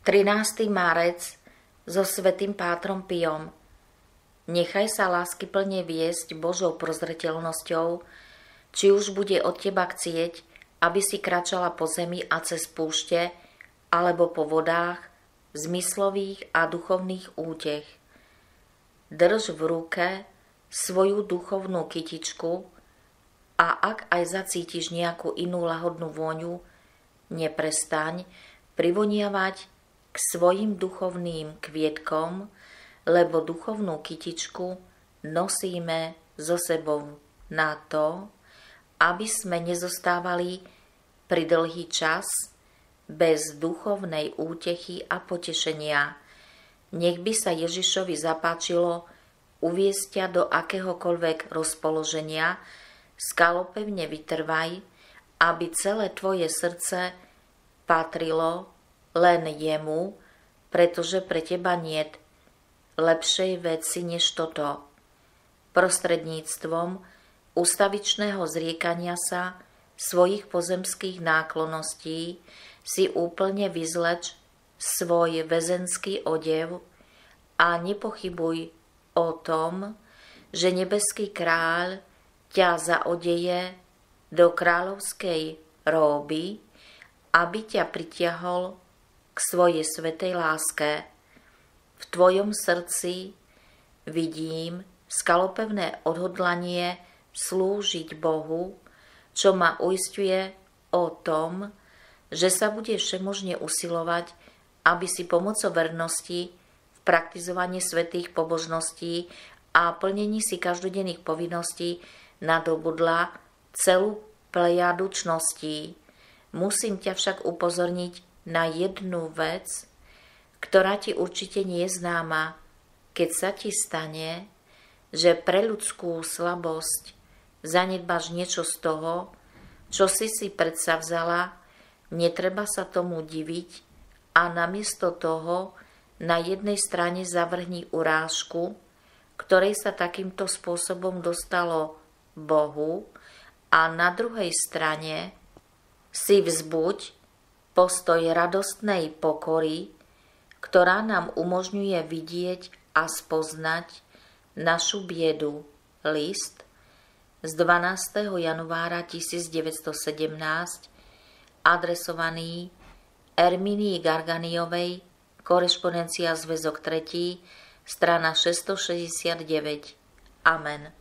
13. márec so svetým Pátrom Pijom. Nechaj sa lásky plne viesť Božou prozretelnosťou, či už bude od teba chcieť, aby si kračala po zemi a cez púšte, alebo po vodách, zmyslových a duchovných útech. Drž v ruke svoju duchovnú kytičku a ak aj zacítiš nejakú inú lahodnú vôňu, neprestaň privoniavať k svojim duchovným kvietkom, lebo duchovnú kytičku nosíme so sebou na to, aby sme nezostávali pri dlhý čas bez duchovnej útechy a potešenia. Nech by sa Ježišovi zapáčilo uviesť do akéhokoľvek rozpoloženia, skalopevne vytrvaj, aby celé tvoje srdce patrilo len jemu, pretože pre teba niet lepšej veci než toto. Prostredníctvom ustavičného zriekania sa svojich pozemských nákloností si úplne vyzleč svoj väzenský odev a nepochybuj o tom, že nebeský kráľ ťa zaodeje do kráľovskej róby, aby ťa pritiahol svojej svetej láske. V tvojom srdci vidím skalopevné odhodlanie slúžiť Bohu, čo ma uistuje o tom, že sa bude všemožne usilovať, aby si pomocou vernosti v praktizovaní svetých pobožností a plnení si každodenných povinností nadobudla celú plejadu čností. Musím ťa však upozorniť na jednu vec, ktorá ti určite nie je známa, keď sa ti stane, že pre ľudskú slabosť zanedbáš niečo z toho, čo si si predsa vzala, netreba sa tomu diviť a namiesto toho na jednej strane zavrhni urážku, ktorej sa takýmto spôsobom dostalo Bohu a na druhej strane si vzbuď postoj radostnej pokory, ktorá nám umožňuje vidieť a spoznať našu biedu. List z 12. januára 1917 adresovaný Erminii Garganiovej, korešpondencia zväzok 3, strana 669. Amen.